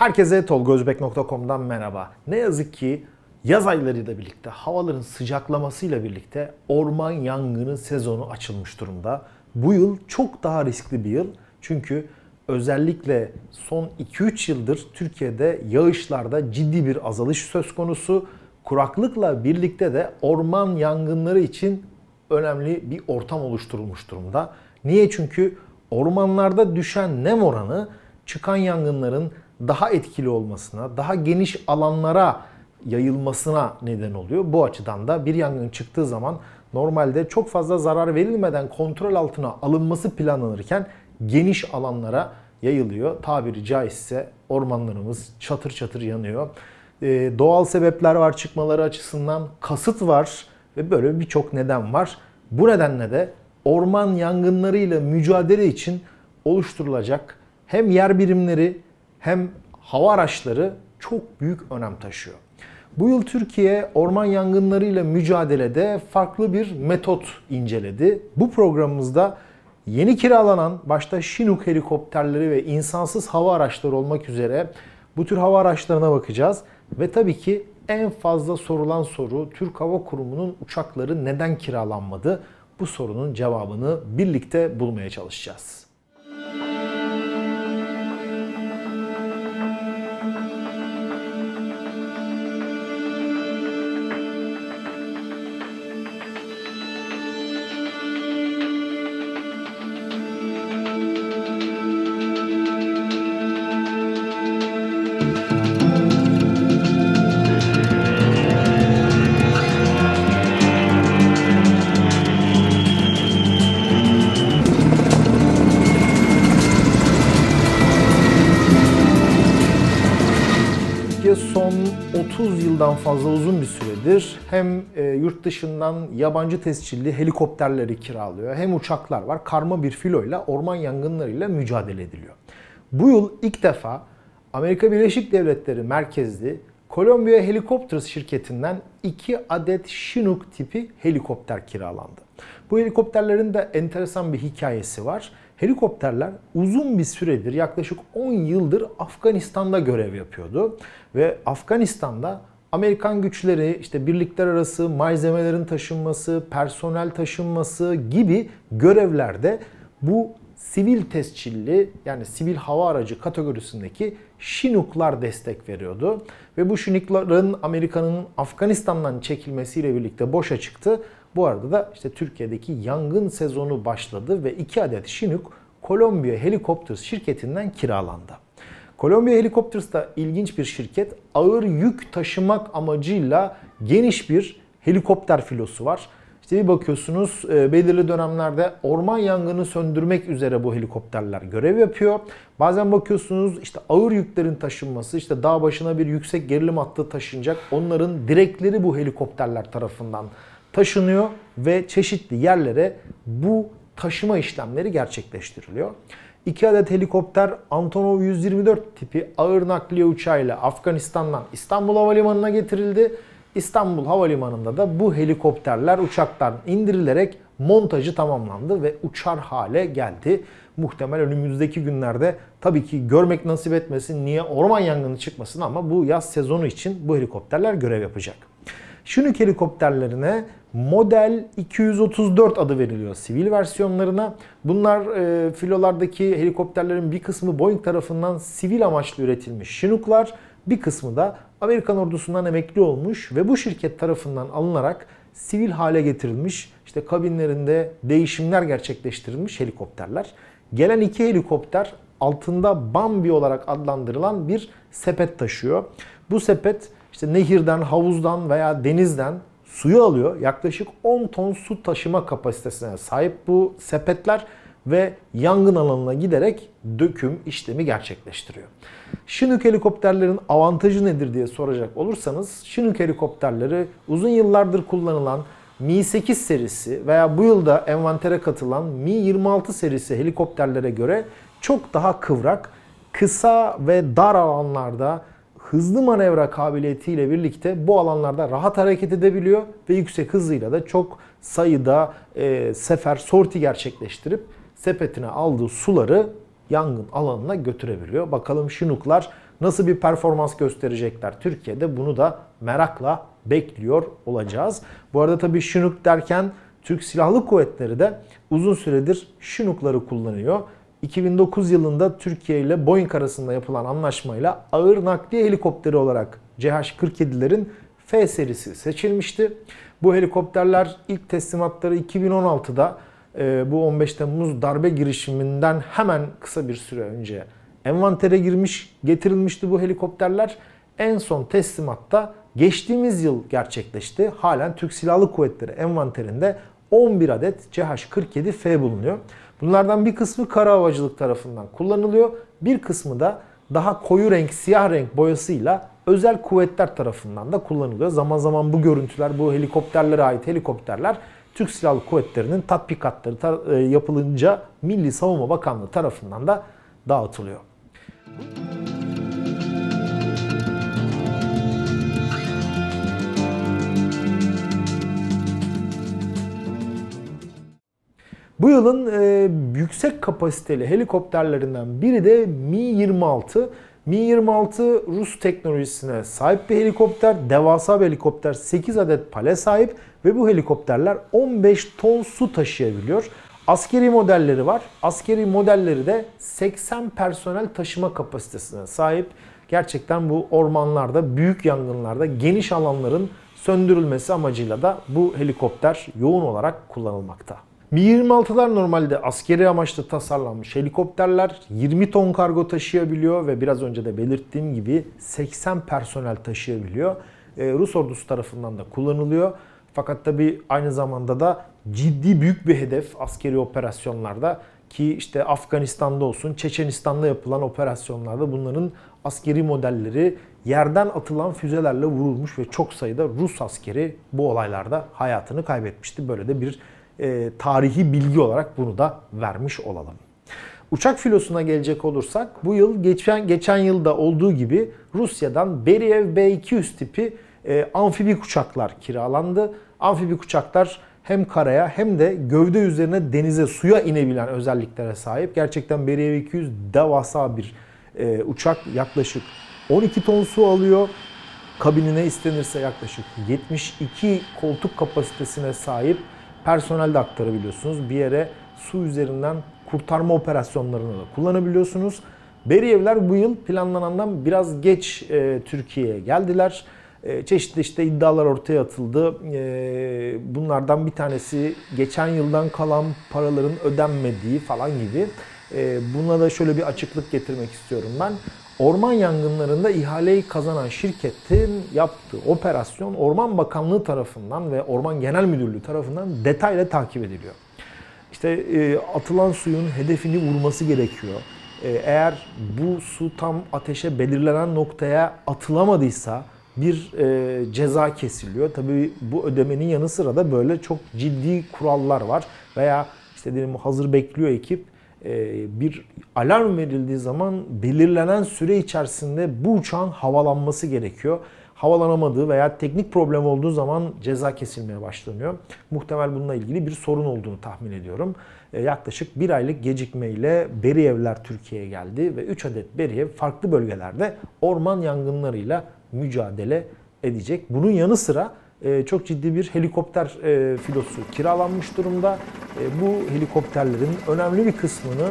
Herkese tolgozbek.com'dan merhaba. Ne yazık ki yaz aylarıyla birlikte, havaların sıcaklamasıyla birlikte orman yangını sezonu açılmış durumda. Bu yıl çok daha riskli bir yıl. Çünkü özellikle son 2-3 yıldır Türkiye'de yağışlarda ciddi bir azalış söz konusu. Kuraklıkla birlikte de orman yangınları için önemli bir ortam oluşturulmuş durumda. Niye? Çünkü ormanlarda düşen nem oranı çıkan yangınların daha etkili olmasına, daha geniş alanlara yayılmasına neden oluyor. Bu açıdan da bir yangın çıktığı zaman normalde çok fazla zarar verilmeden kontrol altına alınması planlanırken geniş alanlara yayılıyor. Tabiri caizse ormanlarımız çatır çatır yanıyor. Ee, doğal sebepler var çıkmaları açısından, kasıt var ve böyle birçok neden var. Bu nedenle de orman yangınlarıyla mücadele için oluşturulacak hem yer birimleri hem hava araçları çok büyük önem taşıyor. Bu yıl Türkiye orman yangınlarıyla mücadelede farklı bir metot inceledi. Bu programımızda yeni kiralanan başta Chinook helikopterleri ve insansız hava araçları olmak üzere bu tür hava araçlarına bakacağız. Ve tabii ki en fazla sorulan soru Türk Hava Kurumu'nun uçakları neden kiralanmadı? Bu sorunun cevabını birlikte bulmaya çalışacağız. Türkiye son 30 yıldan fazla uzun bir süredir hem e, yurt dışından yabancı tescilli helikopterleri kiralıyor hem uçaklar var. Karma bir filoyla orman yangınlarıyla mücadele ediliyor. Bu yıl ilk defa Amerika Birleşik Devletleri merkezli Columbia Helicopters şirketinden 2 adet Chinook tipi helikopter kiralandı. Bu helikopterlerin de enteresan bir hikayesi var. Helikopterler uzun bir süredir yaklaşık 10 yıldır Afganistan'da görev yapıyordu ve Afganistan'da Amerikan güçleri işte birlikler arası malzemelerin taşınması, personel taşınması gibi görevlerde bu sivil tescilli yani sivil hava aracı kategorisindeki Chinook'lar destek veriyordu. Ve bu Chinook'ların Amerika'nın Afganistan'dan çekilmesiyle birlikte boşa çıktı. Bu arada da işte Türkiye'deki yangın sezonu başladı ve 2 adet Chinook Columbia Helicopters şirketinden kiralandı. Columbia Helicopters da ilginç bir şirket. Ağır yük taşımak amacıyla geniş bir helikopter filosu var. İşte bir bakıyorsunuz e, belirli dönemlerde orman yangını söndürmek üzere bu helikopterler görev yapıyor. Bazen bakıyorsunuz işte ağır yüklerin taşınması, işte dağ başına bir yüksek gerilim hattı taşınacak. Onların direkleri bu helikopterler tarafından taşınıyor ve çeşitli yerlere bu taşıma işlemleri gerçekleştiriliyor. İki adet helikopter Antonov 124 tipi ağır nakliye uçağıyla Afganistan'dan İstanbul Havalimanı'na getirildi. İstanbul Havalimanı'nda da bu helikopterler uçaktan indirilerek montajı tamamlandı ve uçar hale geldi. Muhtemel önümüzdeki günlerde tabii ki görmek nasip etmesin, niye orman yangını çıkmasın ama bu yaz sezonu için bu helikopterler görev yapacak. Chinook helikopterlerine Model 234 adı veriliyor sivil versiyonlarına. Bunlar e, filolardaki helikopterlerin bir kısmı Boeing tarafından sivil amaçlı üretilmiş Chinook'lar. Bir kısmı da Amerikan ordusundan emekli olmuş ve bu şirket tarafından alınarak sivil hale getirilmiş, işte kabinlerinde değişimler gerçekleştirilmiş helikopterler. Gelen iki helikopter altında Bambi olarak adlandırılan bir sepet taşıyor. Bu sepet işte nehirden, havuzdan veya denizden suyu alıyor. Yaklaşık 10 ton su taşıma kapasitesine sahip bu sepetler ve yangın alanına giderek döküm işlemi gerçekleştiriyor. Chinook helikopterlerin avantajı nedir diye soracak olursanız Chinook helikopterleri uzun yıllardır kullanılan Mi-8 serisi veya bu yılda envantere katılan Mi-26 serisi helikopterlere göre çok daha kıvrak, kısa ve dar alanlarda hızlı manevra kabiliyetiyle birlikte bu alanlarda rahat hareket edebiliyor ve yüksek hızıyla da çok sayıda e, sefer sorti gerçekleştirip sepetine aldığı suları yangın alanına götürebiliyor. Bakalım Chinook'lar nasıl bir performans gösterecekler Türkiye'de bunu da merakla bekliyor olacağız. Bu arada tabii Şinuk derken Türk Silahlı Kuvvetleri de uzun süredir Şinuk'ları kullanıyor. 2009 yılında Türkiye ile Boeing arasında yapılan anlaşmayla ağır nakliye helikopteri olarak CH-47'lerin F serisi seçilmişti. Bu helikopterler ilk teslimatları 2016'da e, bu 15 Temmuz darbe girişiminden hemen kısa bir süre önce envantere girmiş, getirilmişti bu helikopterler. En son teslimatta geçtiğimiz yıl gerçekleşti. Halen Türk Silahlı Kuvvetleri envanterinde 11 adet CH-47F bulunuyor. Bunlardan bir kısmı kara havacılık tarafından kullanılıyor. Bir kısmı da daha koyu renk, siyah renk boyasıyla özel kuvvetler tarafından da kullanılıyor. Zaman zaman bu görüntüler, bu helikopterlere ait helikopterler Türk Silahlı Kuvvetleri'nin tatbikatları e, yapılınca Milli Savunma Bakanlığı tarafından da dağıtılıyor. Bu yılın e, yüksek kapasiteli helikopterlerinden biri de Mi-26. Mi-26 Rus teknolojisine sahip bir helikopter, devasa bir helikopter, 8 adet pale sahip ve bu helikopterler 15 ton su taşıyabiliyor. Askeri modelleri var. Askeri modelleri de 80 personel taşıma kapasitesine sahip. Gerçekten bu ormanlarda, büyük yangınlarda geniş alanların söndürülmesi amacıyla da bu helikopter yoğun olarak kullanılmakta. Mi-26'lar normalde askeri amaçlı tasarlanmış helikopterler 20 ton kargo taşıyabiliyor ve biraz önce de belirttiğim gibi 80 personel taşıyabiliyor. Ee, Rus ordusu tarafından da kullanılıyor. Fakat tabi aynı zamanda da ciddi büyük bir hedef askeri operasyonlarda ki işte Afganistan'da olsun, Çeçenistan'da yapılan operasyonlarda bunların askeri modelleri yerden atılan füzelerle vurulmuş ve çok sayıda Rus askeri bu olaylarda hayatını kaybetmişti. Böyle de bir e, tarihi bilgi olarak bunu da vermiş olalım. Uçak filosuna gelecek olursak bu yıl geçen geçen yılda olduğu gibi Rusya'dan Beriev B-200 tipi e, amfibik uçaklar kiralandı. Amfibik uçaklar hem karaya hem de gövde üzerine denize suya inebilen özelliklere sahip. Gerçekten Beriev 200 devasa bir e, uçak yaklaşık 12 ton su alıyor. Kabinine istenirse yaklaşık 72 koltuk kapasitesine sahip personel de aktarabiliyorsunuz. Bir yere su üzerinden kurtarma operasyonlarını da kullanabiliyorsunuz. Beriyevler bu yıl planlanandan biraz geç e, Türkiye'ye geldiler. E, çeşitli işte iddialar ortaya atıldı. E, bunlardan bir tanesi geçen yıldan kalan paraların ödenmediği falan gibi. E, buna da şöyle bir açıklık getirmek istiyorum ben. Orman yangınlarında ihaleyi kazanan şirketin yaptığı operasyon Orman Bakanlığı tarafından ve Orman Genel Müdürlüğü tarafından detayla takip ediliyor. İşte e, atılan suyun hedefini vurması gerekiyor. E, eğer bu su tam ateşe belirlenen noktaya atılamadıysa bir e, ceza kesiliyor. Tabii bu ödemenin yanı sıra da böyle çok ciddi kurallar var. Veya işte diyelim hazır bekliyor ekip bir alarm verildiği zaman belirlenen süre içerisinde bu uçağın havalanması gerekiyor. Havalanamadığı veya teknik problem olduğu zaman ceza kesilmeye başlanıyor. Muhtemel bununla ilgili bir sorun olduğunu tahmin ediyorum. E, yaklaşık bir aylık gecikmeyle Beriyevler Türkiye'ye geldi ve 3 adet Beriyev farklı bölgelerde orman yangınlarıyla mücadele edecek. Bunun yanı sıra e, çok ciddi bir helikopter e, filosu kiralanmış durumda. E, bu helikopterlerin önemli bir kısmını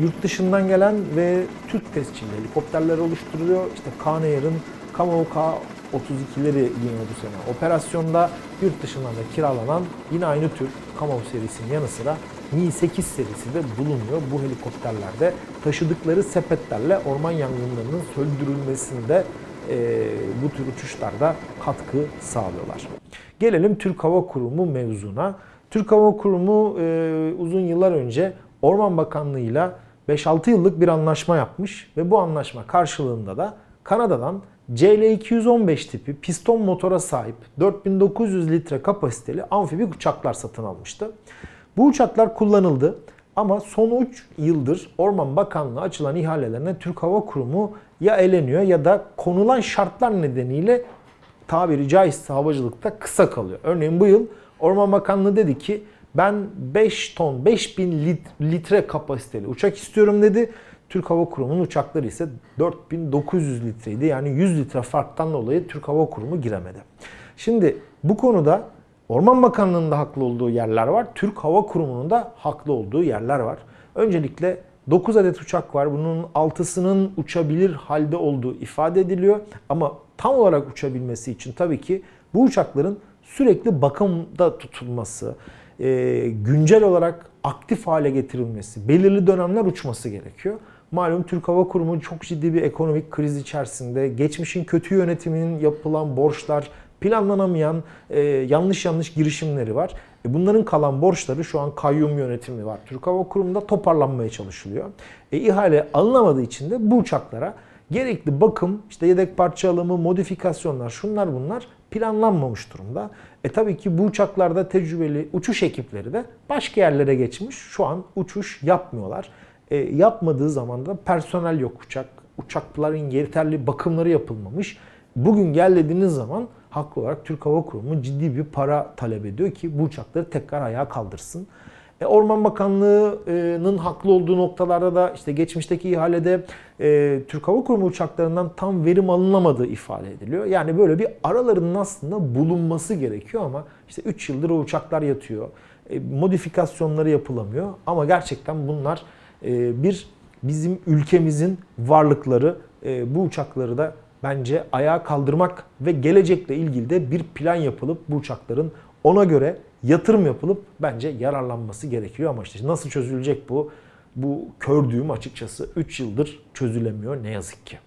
yurt dışından gelen ve Türk tescilli helikopterler oluşturuyor. İşte Kanayar'ın Kamau K-32'leri yine bu sene operasyonda yurt dışından da kiralanan yine aynı tür Kamau serisinin yanı sıra Mi-8 serisi de bulunuyor. Bu helikopterlerde taşıdıkları sepetlerle orman yangınlarının söndürülmesinde bu tür uçuşlarda katkı sağlıyorlar. Gelelim Türk Hava Kurumu mevzuna. Türk Hava Kurumu e, uzun yıllar önce Orman Bakanlığı'yla 5-6 yıllık bir anlaşma yapmış ve bu anlaşma karşılığında da Kanada'dan CL215 tipi piston motora sahip 4900 litre kapasiteli amfibik uçaklar satın almıştı. Bu uçaklar kullanıldı ama son 3 yıldır Orman Bakanlığı açılan ihalelerine Türk Hava Kurumu ya eleniyor ya da konulan şartlar nedeniyle tabiri caizse havacılıkta kısa kalıyor. Örneğin bu yıl Orman Bakanlığı dedi ki ben 5 ton 5000 litre kapasiteli uçak istiyorum dedi. Türk Hava Kurumu'nun uçakları ise 4900 litreydi. Yani 100 litre farktan dolayı Türk Hava Kurumu giremedi. Şimdi bu konuda Orman Bakanlığı'nın da haklı olduğu yerler var. Türk Hava Kurumu'nun da haklı olduğu yerler var. Öncelikle 9 adet uçak var. Bunun 6'sının uçabilir halde olduğu ifade ediliyor. Ama tam olarak uçabilmesi için tabii ki bu uçakların sürekli bakımda tutulması, e, güncel olarak aktif hale getirilmesi, belirli dönemler uçması gerekiyor. Malum Türk Hava Kurumu çok ciddi bir ekonomik kriz içerisinde. Geçmişin kötü yönetiminin yapılan borçlar, planlanamayan e, yanlış yanlış girişimleri var. E bunların kalan borçları şu an kayyum yönetimi var. Türk Hava Kurumu'nda toparlanmaya çalışılıyor. E, ihale alınamadığı için de bu uçaklara gerekli bakım, işte yedek parça alımı, modifikasyonlar, şunlar bunlar planlanmamış durumda. E tabii ki bu uçaklarda tecrübeli uçuş ekipleri de başka yerlere geçmiş. Şu an uçuş yapmıyorlar. E, yapmadığı zaman da personel yok uçak. Uçakların yeterli bakımları yapılmamış. Bugün gel dediğiniz zaman haklı olarak Türk Hava Kurumu ciddi bir para talep ediyor ki bu uçakları tekrar ayağa kaldırsın. E, Orman Bakanlığı'nın haklı olduğu noktalarda da işte geçmişteki ihalede e, Türk Hava Kurumu uçaklarından tam verim alınamadığı ifade ediliyor. Yani böyle bir aralarının aslında bulunması gerekiyor ama işte 3 yıldır o uçaklar yatıyor. E, modifikasyonları yapılamıyor ama gerçekten bunlar e, bir bizim ülkemizin varlıkları. E, bu uçakları da bence ayağa kaldırmak ve gelecekle ilgili de bir plan yapılıp bu uçakların ona göre yatırım yapılıp bence yararlanması gerekiyor ama işte nasıl çözülecek bu? Bu kördüğüm açıkçası 3 yıldır çözülemiyor ne yazık ki.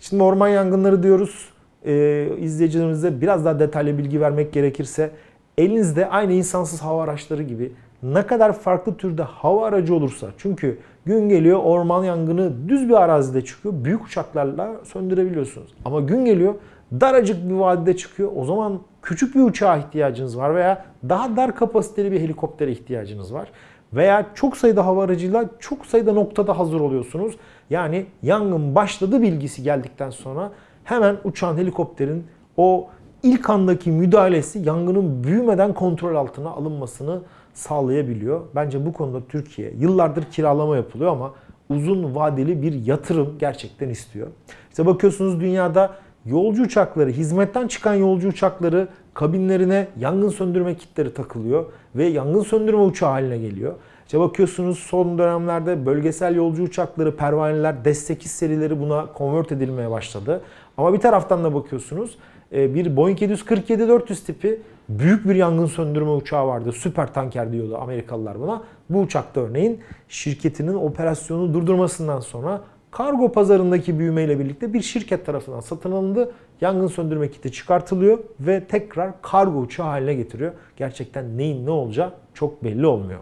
Şimdi orman yangınları diyoruz. Ee, izleyicilerimize biraz daha detaylı bilgi vermek gerekirse elinizde aynı insansız hava araçları gibi ne kadar farklı türde hava aracı olursa çünkü gün geliyor orman yangını düz bir arazide çıkıyor. Büyük uçaklarla söndürebiliyorsunuz. Ama gün geliyor daracık bir vadide çıkıyor. O zaman küçük bir uçağa ihtiyacınız var veya daha dar kapasiteli bir helikoptere ihtiyacınız var. Veya çok sayıda hava aracıyla çok sayıda noktada hazır oluyorsunuz. Yani yangın başladı bilgisi geldikten sonra hemen uçağın helikopterin o ilk andaki müdahalesi yangının büyümeden kontrol altına alınmasını sağlayabiliyor. Bence bu konuda Türkiye yıllardır kiralama yapılıyor ama uzun vadeli bir yatırım gerçekten istiyor. İşte bakıyorsunuz dünyada yolcu uçakları, hizmetten çıkan yolcu uçakları kabinlerine yangın söndürme kitleri takılıyor ve yangın söndürme uçağı haline geliyor. İşte bakıyorsunuz son dönemlerde bölgesel yolcu uçakları, pervaneler, destek serileri buna konvert edilmeye başladı. Ama bir taraftan da bakıyorsunuz e, bir Boeing 747-400 tipi büyük bir yangın söndürme uçağı vardı. Süper tanker diyordu Amerikalılar buna. Bu uçakta örneğin şirketinin operasyonu durdurmasından sonra kargo pazarındaki büyümeyle birlikte bir şirket tarafından satın alındı. Yangın söndürme kiti çıkartılıyor ve tekrar kargo uçağı haline getiriyor. Gerçekten neyin ne olacağı çok belli olmuyor.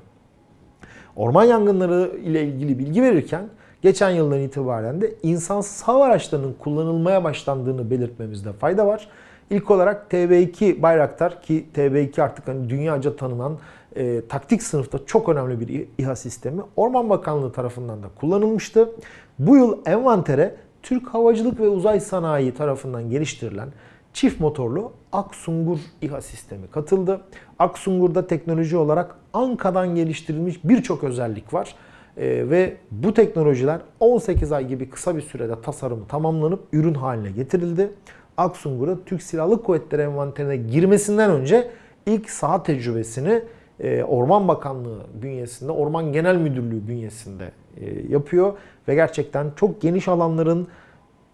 Orman yangınları ile ilgili bilgi verirken geçen yıldan itibaren de insansız hava araçlarının kullanılmaya başlandığını belirtmemizde fayda var. İlk olarak TB2 Bayraktar ki TB2 artık hani dünyaca tanınan e, taktik sınıfta çok önemli bir İHA sistemi Orman Bakanlığı tarafından da kullanılmıştı. Bu yıl envantere Türk Havacılık ve Uzay Sanayi tarafından geliştirilen çift motorlu Aksungur İHA sistemi katıldı. Aksungur'da teknoloji olarak Anka'dan geliştirilmiş birçok özellik var. Ee, ve bu teknolojiler 18 ay gibi kısa bir sürede tasarımı tamamlanıp ürün haline getirildi. Aksungur'a Türk Silahlı Kuvvetleri envanterine girmesinden önce ilk saha tecrübesini e, Orman Bakanlığı bünyesinde, Orman Genel Müdürlüğü bünyesinde e, yapıyor ve gerçekten çok geniş alanların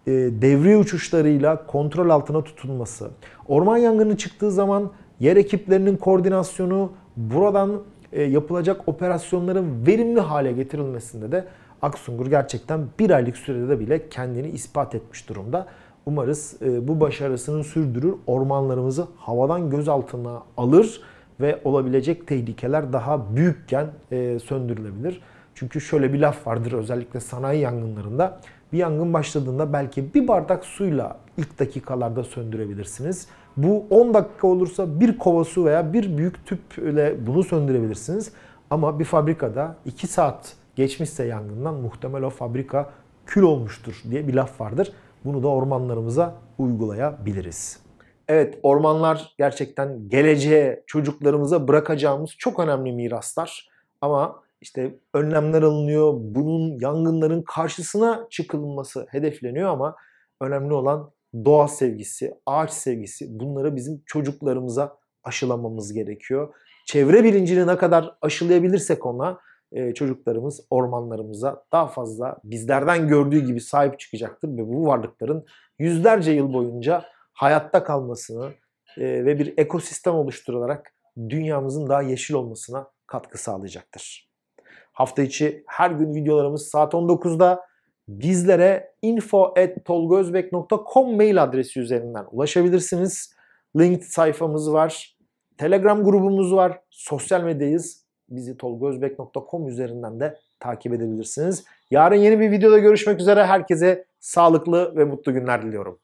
e, devriye uçuşlarıyla kontrol altına tutulması, orman yangını çıktığı zaman yer ekiplerinin koordinasyonu, buradan yapılacak operasyonların verimli hale getirilmesinde de Aksungur gerçekten bir aylık sürede bile kendini ispat etmiş durumda. Umarız bu başarısını sürdürür, ormanlarımızı havadan gözaltına alır ve olabilecek tehlikeler daha büyükken e, söndürülebilir. Çünkü şöyle bir laf vardır özellikle sanayi yangınlarında. Bir yangın başladığında belki bir bardak suyla ilk dakikalarda söndürebilirsiniz. Bu 10 dakika olursa bir kova su veya bir büyük tüple bunu söndürebilirsiniz. Ama bir fabrikada 2 saat geçmişse yangından muhtemel o fabrika kül olmuştur diye bir laf vardır. Bunu da ormanlarımıza uygulayabiliriz. Evet ormanlar gerçekten geleceğe çocuklarımıza bırakacağımız çok önemli miraslar. Ama işte önlemler alınıyor. Bunun yangınların karşısına çıkılması hedefleniyor ama önemli olan doğa sevgisi, ağaç sevgisi bunları bizim çocuklarımıza aşılamamız gerekiyor. Çevre bilincini ne kadar aşılayabilirsek ona e, çocuklarımız ormanlarımıza daha fazla bizlerden gördüğü gibi sahip çıkacaktır ve bu varlıkların yüzlerce yıl boyunca hayatta kalmasını e, ve bir ekosistem oluşturularak dünyamızın daha yeşil olmasına katkı sağlayacaktır. Hafta içi her gün videolarımız saat 19'da bizlere info.tolgozbek.com mail adresi üzerinden ulaşabilirsiniz. Linked sayfamız var. Telegram grubumuz var. Sosyal medyayız. Bizi tolgozbek.com üzerinden de takip edebilirsiniz. Yarın yeni bir videoda görüşmek üzere. Herkese sağlıklı ve mutlu günler diliyorum.